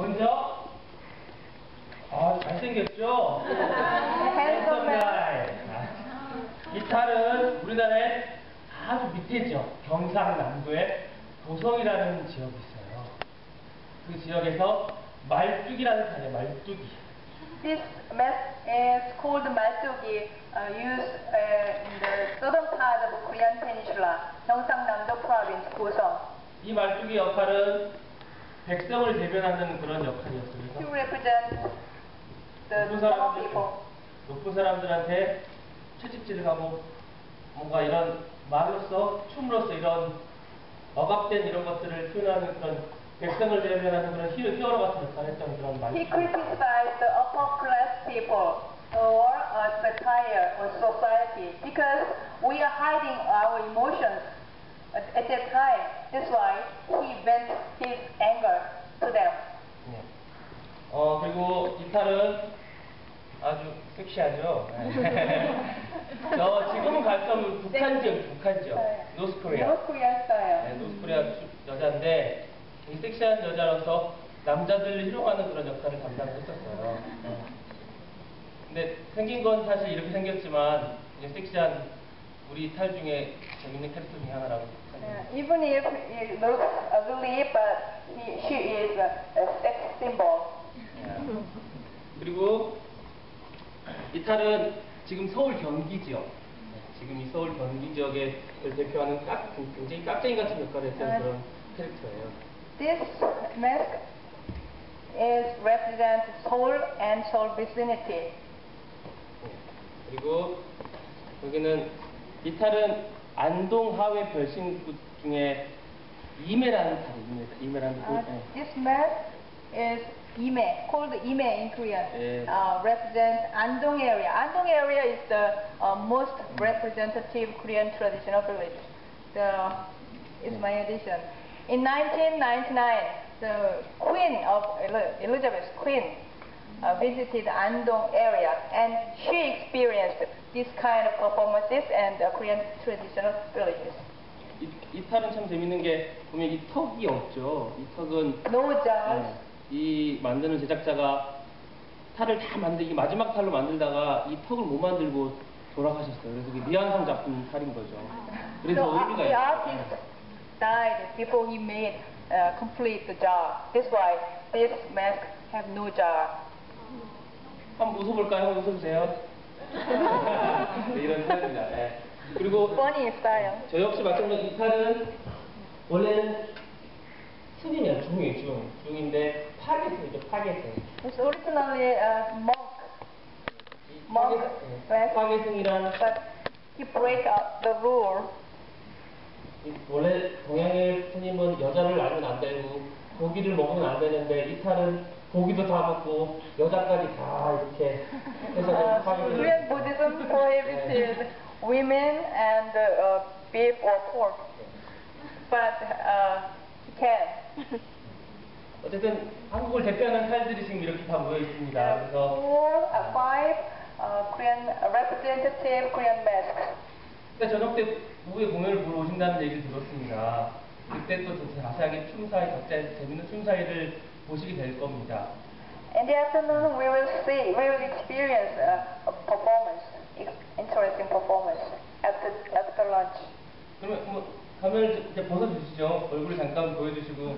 먼저 아 잘생겼죠? 핸섬 가이. 아, 이 탈은 우리나라의 아주 밑에 지역 경상남도의 도성이라는 지역이 있어요. 그 지역에서 말뚝이라는 탈이에요. 말뚝이. This mask is called 말뚝이, uh, used uh, in the southern part of Korean Peninsula, Gyeongsang-namdo Province, Goseong. 이 말뚝의 역할은 백성을 대변하는 그런. To represent the 높은 common 사람들, people. 높은 사람들한테 채찍질을 하고 뭔가 이런 말로써 춤으로써 이런 억압된 이런 것들을 표현하는 그런 백성을 대변하는 그런 히어, 히어로 같은 역할을 했던 그런 말. He criticized the upper class people or a satire or society because we are hiding our emotions at, at that time. That's why he vent his anger to them. 네. 어 그리고 기타는 아주 섹시하죠. 네. 저 지금 갈 거면 북한 지역, 북한 지역, 노스코리아. North Korea style. 네, 노스코리아 여자인데 이 섹시한 여자로서 남자들을 희롱하는 그런 역할을 담당을 했었어요. 네. 근데 생긴 건 사실 이렇게 생겼지만 섹시한 우리 탈 중에 재밌는 캐릭터 중에 하나라고 생각합니다. even if he looks ugly, but he, she is a, sex symbol. 네. 그리고 이 탈은 지금 서울 경기 지역, 네, 지금 이 서울 경기 지역을 대표하는 깍, 굉장히 깍쟁이 같은 역할을 했던 네. 그런 캐릭터예요. This mask is represent Seoul and Seoul vicinity. 네. 그리고 여기는 이 탈은 안동 하회 별신구 중에 이메라는 탈이 이메, 이메라는 Uh, 그, 네. this mask is Ime, called Ime in Korean. 예. Uh, represent Andong area. Andong area is the uh, most representative Korean traditional village. The, is my addition. In 1999, the Queen of Eli- Elizabeth Queen uh, visited Andong area and she experienced this kind of performances and uh, Korean traditional villages. 이, 이 탈은 참 재밌는 게 보면 이 턱이 없죠. 이 턱은 No jars. 네, 이 만드는 제작자가 탈을 다 만들기 마지막 탈로 만들다가 이 턱을 못 만들고 돌아가셨어요. 그래서 이게 미완성 작품 탈인 거죠. 그래서 So uh, 의미가 the 있어요. artist died before he made uh, complete the jar. That's why this mask have no jar. 한번 웃어볼까요? 한번 웃어주세요. 네, 이런 탈입니다. 네. 그리고 Funny style. 저 역시 마찬가지로 이 탈은 원래는 스님이야 중이에요 중 중인데 파괴생이죠 파괴생. It's originally a monk, 네. 파괴생이란 but he break up the rule. 이 원래 동양의 스님은 여자를 낳으면 안 되고 고기를 먹으면 안 되는데 이 탈은 고기도 다 먹고 여자까지 다 이렇게 해서 Uh. Korean Buddhism prohibited women and uh, beef or pork, but uh, can. 어쨌든 한국을 대표하는 탈들이 지금 이렇게 다 모여 있습니다. 그래서 Four, uh, five uh, Korean uh, representative Korean masks. 그때 저녁 때 오후에 공연을 보러 오신다는 얘기를 들었습니다. 그때 또더 자세하게 춤 사이, 각자 재밌는 춤 사이를 보시게 될 겁니다. In the afternoon, we will see, we will experience uh, a performance, interesting performance after after lunch. 그러면 뭐 가면을 이제 벗어주시죠. 얼굴을 잠깐 보여주시고